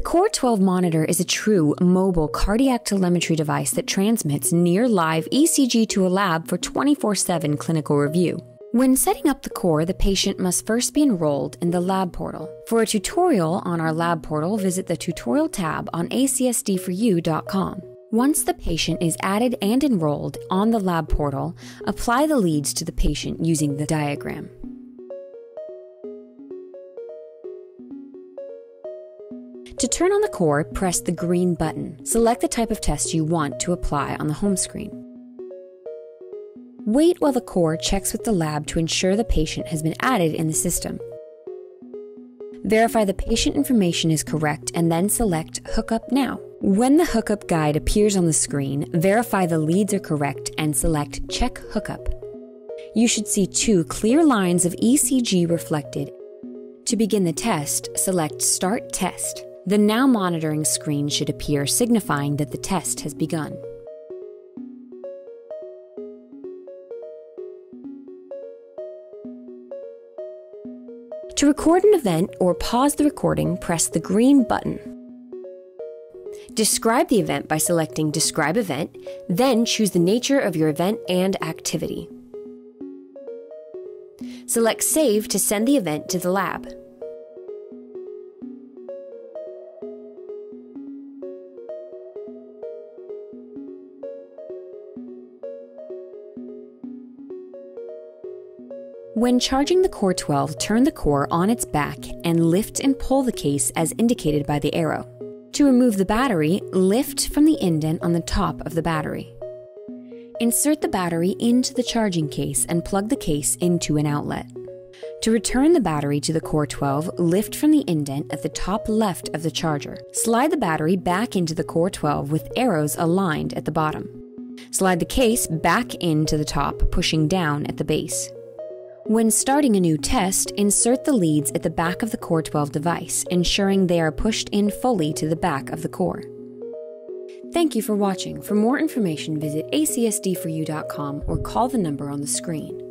Core 12 monitor is a true mobile cardiac telemetry device that transmits near live ECG to a lab for 24 7 clinical review. When setting up the core, the patient must first be enrolled in the lab portal. For a tutorial on our lab portal, visit the tutorial tab on acsd4u.com. Once the patient is added and enrolled on the lab portal, apply the leads to the patient using the diagram. To turn on the core, press the green button. Select the type of test you want to apply on the home screen. Wait while the core checks with the lab to ensure the patient has been added in the system. Verify the patient information is correct and then select Hookup Now. When the hookup guide appears on the screen, verify the leads are correct and select Check Hookup. You should see two clear lines of ECG reflected. To begin the test, select Start Test. The Now Monitoring screen should appear, signifying that the test has begun. To record an event or pause the recording, press the green button. Describe the event by selecting Describe Event, then choose the nature of your event and activity. Select Save to send the event to the lab. When charging the Core 12, turn the core on its back and lift and pull the case as indicated by the arrow. To remove the battery, lift from the indent on the top of the battery. Insert the battery into the charging case and plug the case into an outlet. To return the battery to the Core 12, lift from the indent at the top left of the charger. Slide the battery back into the Core 12 with arrows aligned at the bottom. Slide the case back into the top, pushing down at the base. When starting a new test, insert the leads at the back of the Core 12 device, ensuring they are pushed in fully to the back of the core. Thank you for watching. For more information, visit acsd4u.com or call the number on the screen.